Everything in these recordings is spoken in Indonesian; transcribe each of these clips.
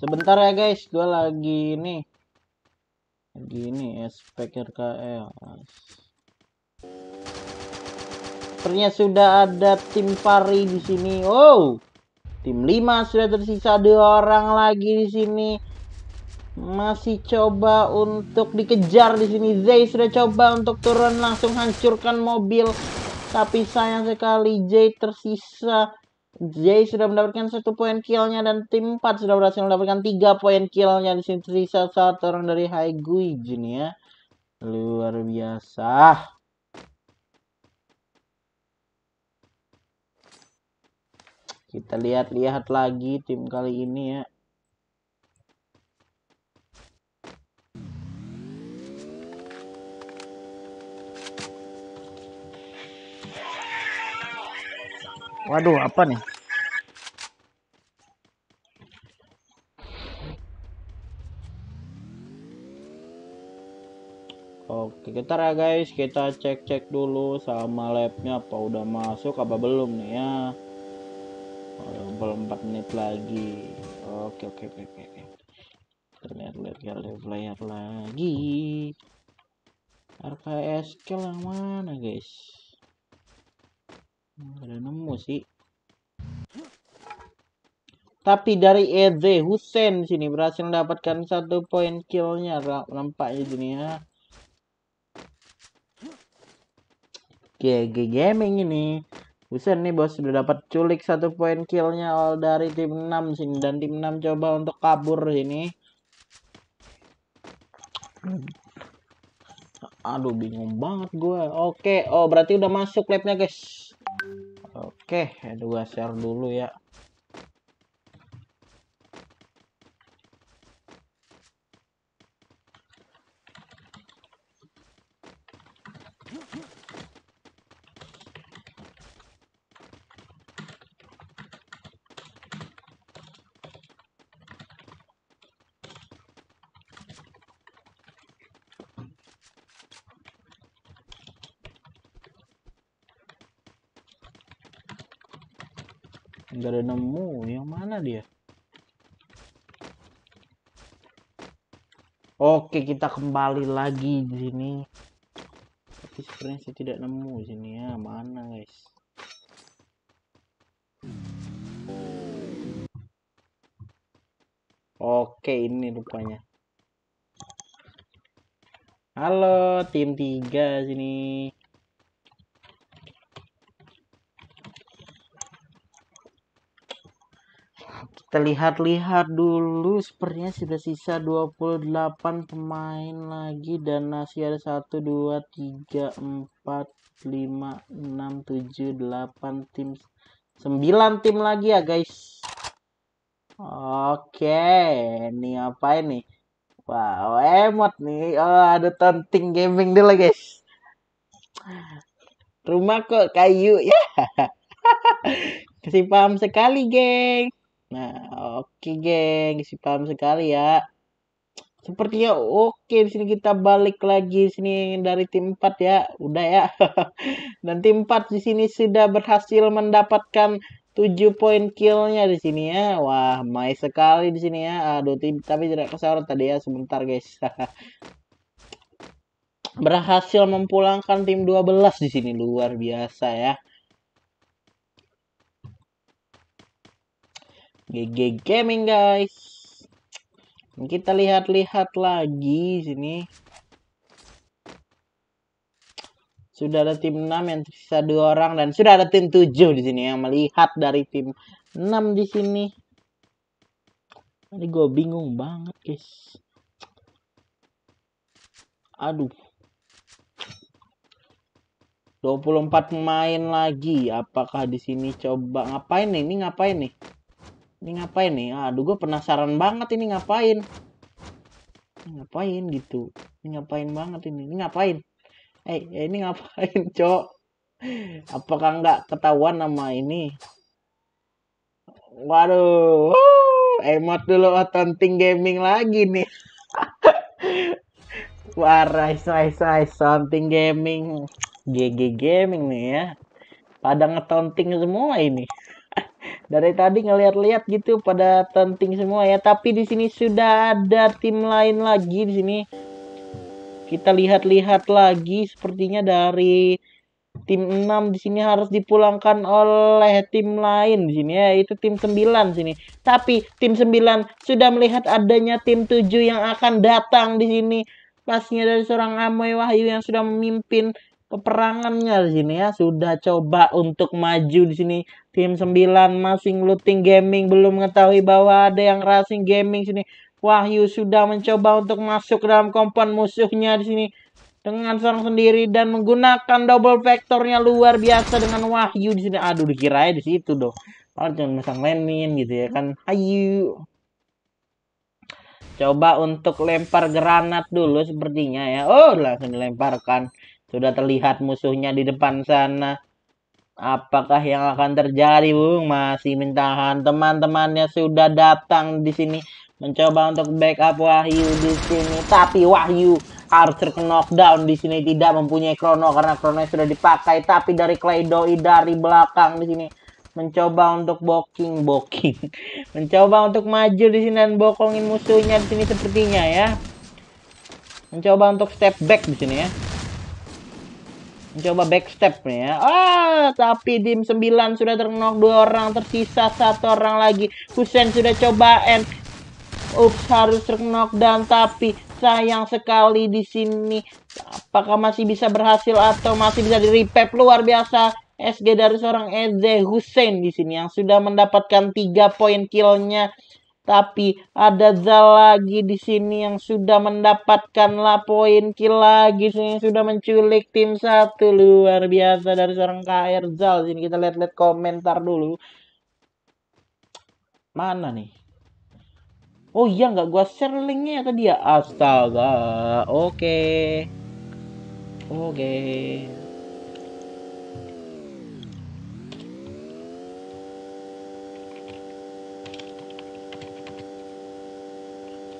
Sebentar ya guys, gue lagi ini. Lagi ini SPK RKL. Sepertinya sudah ada tim pari di sini. Oh, tim 5 sudah tersisa dua orang lagi di sini. Masih coba untuk dikejar di sini. Zay sudah coba untuk turun langsung hancurkan mobil. Tapi sayang sekali Jay tersisa Jay sudah mendapatkan satu poin killnya dan tim 4 sudah berhasil mendapatkan tiga poin killnya. Di sini tersisa satu orang dari High Guijin ya. Luar biasa. Kita lihat-lihat lagi tim kali ini ya Waduh, apa nih? Oke, kita ya guys, kita cek-cek dulu sama labnya apa udah masuk apa belum nih ya. Oh, belum 4 menit lagi. Oke, oke, oke, oke. Kita lihat-lihat player lagi. RKS yang mana guys? Ada nemu sih. Tapi dari Eze Hussein sini berhasil mendapatkan satu poin killnya nampaknya sini ya. GG Gaming ini. Hussein nih bos sudah dapat culik satu poin killnya all dari tim 6 sini. Dan tim 6 coba untuk kabur sini. Aduh bingung banget gue oke oh berarti udah masuk labnya guys Oke, dua share dulu ya. Nggak ada nemu yang mana dia? Oke kita kembali lagi di sini. Tapi sebenarnya saya tidak nemu di sini ya. Mana guys? Oke ini rupanya. Halo tim 3 sini kita lihat-lihat dulu sepertinya sudah sisa 28 pemain lagi dan masih ada 1 2 3 4 5 6 7 8 tim. 9 tim lagi ya guys. Oke ini apa ini Wow emot nih. Oh, ada tonting gaming dulu guys. Rumah kok kayu ya. Kasih paham sekali geng Nah, oke geng, si paham sekali ya. Sepertinya oke di sini kita balik lagi sini dari tim 4 ya. Udah ya. Dan tim 4 di sini sudah berhasil mendapatkan 7 poin killnya di sini ya. Wah, main sekali di sini ya. Aduh, tapi tidak kesorot tadi ya sebentar guys. berhasil mempulangkan tim 12 di sini luar biasa ya. GG Gaming guys. Kita lihat-lihat lagi sini. Sudah ada tim 6 yang tersisa dua orang dan sudah ada tim 7 di sini yang melihat dari tim 6 di sini. Ini gue bingung banget, guys. Aduh. 24 pemain lagi. Apakah di sini coba ngapain nih? Ini ngapain nih? Ini ngapain nih? Aduh gue penasaran banget ini ngapain? Ini ngapain gitu? Ini ngapain banget ini? Ini ngapain? Eh hey, ini ngapain cok? Apakah nggak ketahuan nama ini? Waduh. Emot dulu otenting gaming lagi nih. Wah, sai sai something gaming. GG gaming nih ya. Pada ngetonting semua ini dari tadi ngeliat-liat gitu pada tenting semua ya. Tapi di sini sudah ada tim lain lagi di sini. Kita lihat-lihat lagi sepertinya dari tim 6 di sini harus dipulangkan oleh tim lain di sini ya. Itu tim 9 sini. Tapi tim 9 sudah melihat adanya tim 7 yang akan datang di sini. Pasnya dari seorang Amoy Wahyu yang sudah memimpin peperangannya di sini ya. Sudah coba untuk maju di sini tim 9 masing looting gaming belum mengetahui bahwa ada yang racing gaming sini. Wahyu sudah mencoba untuk masuk dalam kompon musuhnya di sini dengan seorang sendiri dan menggunakan double vektornya luar biasa dengan Wahyu di sini. Aduh dikira di situ dong. Kalau jangan masang lenin gitu ya kan. Ayo coba untuk lempar granat dulu sepertinya ya. Oh langsung dilemparkan. Sudah terlihat musuhnya di depan sana. Apakah yang akan terjadi, Bung? Masih mintahan teman-temannya sudah datang di sini mencoba untuk backup Wahyu di sini. Tapi Wahyu harus knockdown di sini tidak mempunyai krono karena krono sudah dipakai. Tapi dari Claydoi dari belakang di sini mencoba untuk booking booking mencoba untuk maju di sini dan bokongin musuhnya di sini sepertinya ya mencoba untuk step back di sini ya Coba backstep nih ya. Ah, tapi tim 9 sudah ternok dua orang, tersisa satu orang lagi. Husen sudah coba and Ups, harus ternok dan tapi sayang sekali di sini. Apakah masih bisa berhasil atau masih bisa di luar biasa? SG dari seorang Eze Hussein di sini yang sudah mendapatkan tiga poin killnya tapi ada Zal lagi di sini yang sudah mendapatkan lah poin kill lagi sini sudah menculik tim satu luar biasa dari seorang KR Zal. Sini kita lihat-lihat komentar dulu. Mana nih? Oh iya nggak gua share linknya tadi ya. Astaga. Oke. Okay. Oke. Okay.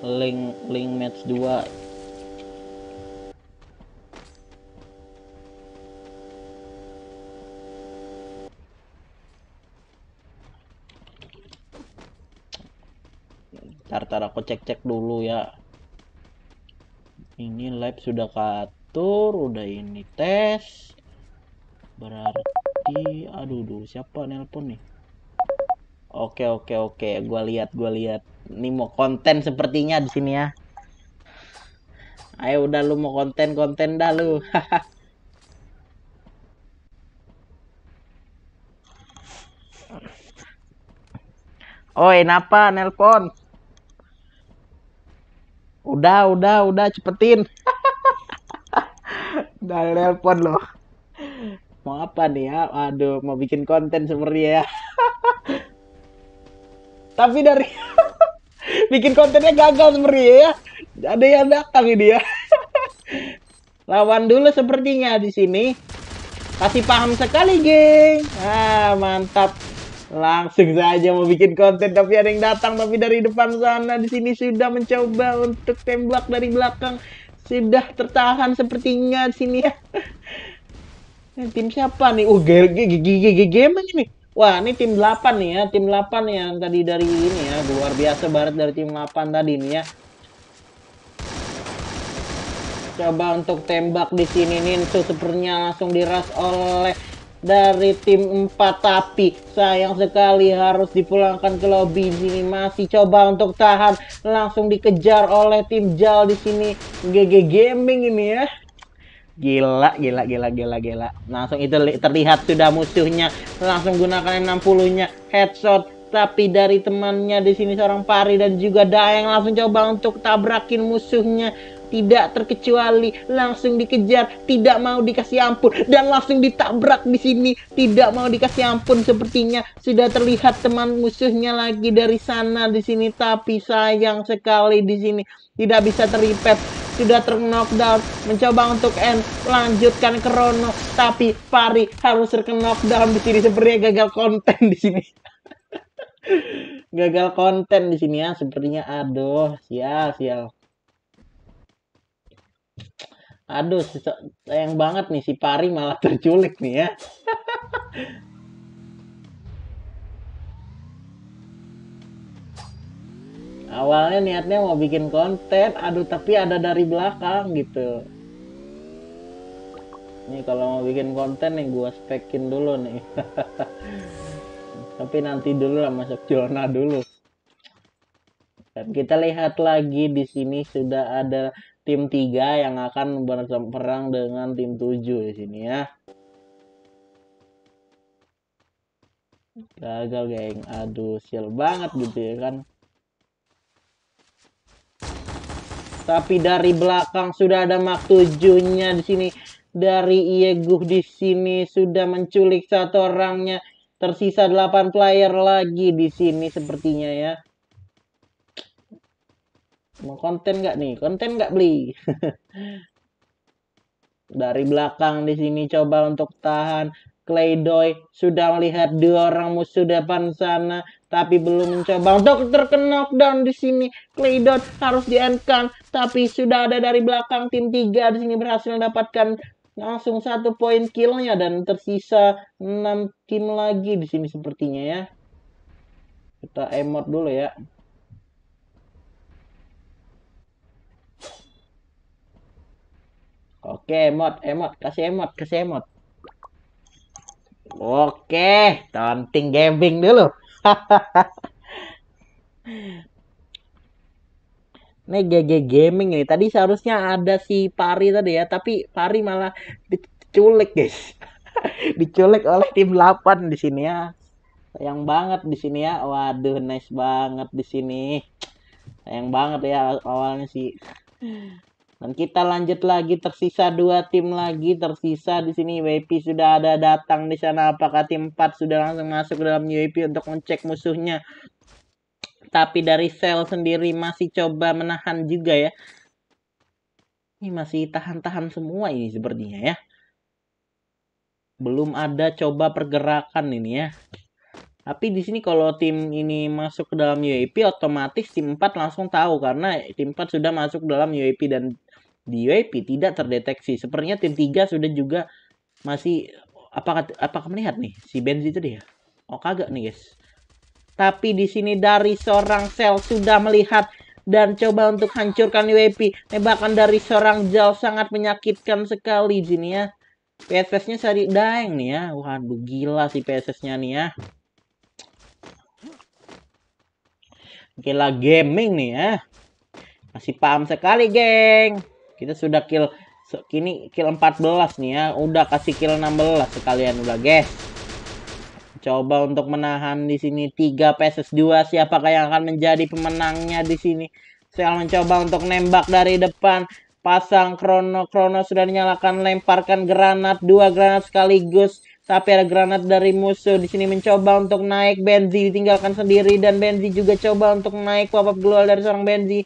Link link match 2 Ntar, ntar aku cek-cek dulu ya. Ini live sudah katur udah ini tes. Berarti aduh duh siapa nelpon nih? Oke oke oke. Gua lihat gua lihat ini mau konten sepertinya di sini ya. Ayo udah lu mau konten-konten dah lu. Oi, kenapa nelpon? Udah, udah, udah cepetin. udah nelpon loh. Mau apa nih ya? Aduh, mau bikin konten seperti ya. Tapi dari bikin kontennya gagal seperti ya. Ada yang datang ini ya. Lawan dulu sepertinya di sini. Kasih paham sekali, geng. Ah, mantap. Langsung saja mau bikin konten tapi ada yang datang tapi dari depan sana di sini sudah mencoba untuk tembak dari belakang. Sudah tertahan sepertinya di sini ya. Tim siapa nih? Oh, gigi gigi gigi ini. Wah, ini tim 8 nih ya. Tim 8 yang tadi dari ini ya. Luar biasa barat dari tim 8 tadi nih ya. Coba untuk tembak di sini Ninsu sepertinya langsung diras oleh dari tim 4 tapi sayang sekali harus dipulangkan ke lobby sini masih coba untuk tahan langsung dikejar oleh tim Jal di sini GG Gaming ini ya Gila, gila, gila, gila, gila. Langsung itu terlihat sudah musuhnya. Langsung gunakan 60-nya. Headshot. Tapi dari temannya di sini seorang Pari dan juga Daeng langsung coba untuk tabrakin musuhnya tidak terkecuali langsung dikejar, tidak mau dikasih ampun dan langsung ditabrak di sini, tidak mau dikasih ampun sepertinya sudah terlihat teman musuhnya lagi dari sana di sini tapi sayang sekali di sini tidak bisa teripet sudah terknockdown mencoba untuk end lanjutkan ke Rono tapi Pari harus terknockdown di sini. Sepertinya gagal konten di sini. Gagal konten di sini ya sepertinya aduh sial sial. Aduh sayang banget nih si Pari malah terculik nih ya awalnya niatnya mau bikin konten aduh tapi ada dari belakang gitu. Ini kalau mau bikin konten nih gua spekin dulu nih. Tapi nanti dulu lah masuk zona dulu. Dan kita lihat lagi di sini sudah ada tim 3 yang akan berperang dengan tim 7 di sini ya. Gagal geng. Aduh sial banget gitu ya kan tapi dari belakang sudah ada mak tujuhnya di sini. Dari Ieguh di sini sudah menculik satu orangnya. Tersisa 8 player lagi di sini sepertinya ya. Mau konten nggak nih? Konten nggak beli? Dari belakang di sini coba untuk tahan. Claydoy sudah melihat dua orang musuh depan sana tapi belum mencoba untuk terkena knockdown di sini. Claydoy harus di kan tapi sudah ada dari belakang tim tiga di sini berhasil mendapatkan langsung satu poin killnya dan tersisa 6 tim lagi di sini sepertinya ya. Kita emot dulu ya. Oke, emot, emot, kasih emot, kasih emot. Oke, tonting gaming dulu. Ini GG Gaming ini. Tadi seharusnya ada si Pari tadi ya, tapi Pari malah diculik, guys. diculik oleh tim 8 di sini ya. Sayang banget di sini ya. Waduh, nice banget di sini. Sayang banget ya awalnya sih. Dan kita lanjut lagi tersisa dua tim lagi tersisa di sini WP sudah ada datang di sana apakah tim 4 sudah langsung masuk ke dalam UAP untuk ngecek musuhnya. Tapi dari sel sendiri masih coba menahan juga ya. Ini masih tahan-tahan semua ini sepertinya ya. Belum ada coba pergerakan ini ya. Tapi di sini kalau tim ini masuk ke dalam UAP otomatis tim 4 langsung tahu karena tim 4 sudah masuk dalam UAP dan di UAP tidak terdeteksi. Sepertinya tim 3 sudah juga masih apakah apakah melihat nih si Benzi itu dia? Oh kagak nih guys. Tapi di sini dari seorang sel sudah melihat dan coba untuk hancurkan UAP. Tembakan dari seorang Jal sangat menyakitkan sekali di sini ya. PSS-nya sari daeng nih ya. Waduh gila sih PSS-nya nih ya. Gila gaming nih ya. Masih paham sekali, geng. Kita sudah kill kini kill 14 nih ya. Udah kasih kill 16 sekalian udah, guys. Coba untuk menahan di sini 3 PSS 2 siapakah yang akan menjadi pemenangnya di sini. Saya mencoba untuk nembak dari depan. Pasang krono. Krono sudah dinyalakan. Lemparkan granat. Dua granat sekaligus. Tapi ada granat dari musuh. Di sini mencoba untuk naik Benzi. Ditinggalkan sendiri. Dan Benzi juga coba untuk naik. Pop up global dari seorang Benzi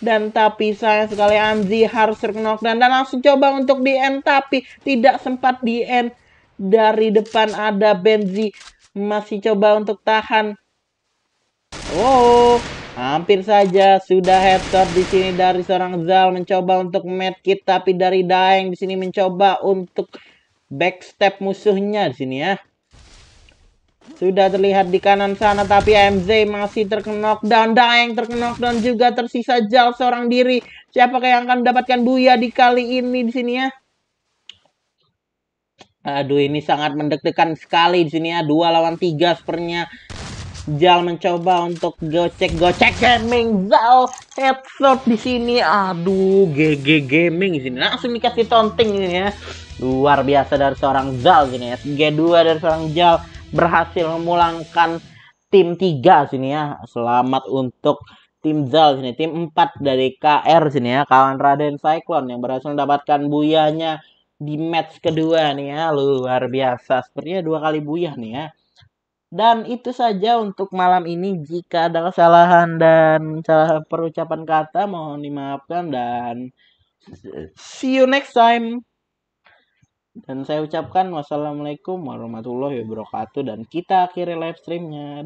dan tapi sayang sekali Anzi harus terknok dan, langsung coba untuk di end tapi tidak sempat di end dari depan ada Benzi masih coba untuk tahan. Oh hampir saja sudah headshot di sini dari seorang Zal mencoba untuk medkit tapi dari Daeng di sini mencoba untuk backstep musuhnya di sini ya sudah terlihat di kanan sana tapi MZ masih terkena knockdown. Daeng terkena knockdown juga tersisa Jal seorang diri. Siapakah yang akan mendapatkan Buya di kali ini di sini ya? Aduh ini sangat mendek-dekan sekali di sini ya. Dua lawan tiga sepertinya. Jal mencoba untuk gocek-gocek gaming Zal headshot di sini. Aduh, GG gaming di sini. Langsung dikasih tonting ini ya. Luar biasa dari seorang Zal gini ya. G2 dari seorang Jal berhasil memulangkan tim 3 sini ya. Selamat untuk tim Zal sini, tim 4 dari KR sini ya, kawan Raden Cyclone yang berhasil mendapatkan buyahnya di match kedua nih ya, luar biasa. Sepertinya dua kali buyah nih ya. Dan itu saja untuk malam ini. Jika ada kesalahan dan salah perucapan kata mohon dimaafkan dan see you next time. Dan saya ucapkan wassalamualaikum warahmatullahi wabarakatuh dan kita akhiri live streamnya.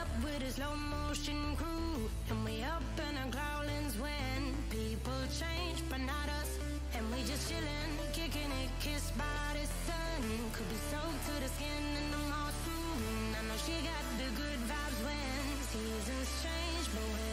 up with a slow motion crew, and we up in our growlings when people change, but not us. And we just chillin', kicking it, kissed by the sun. Could be soaked to the skin in the mall. I know she got the good vibes when seasons change, but when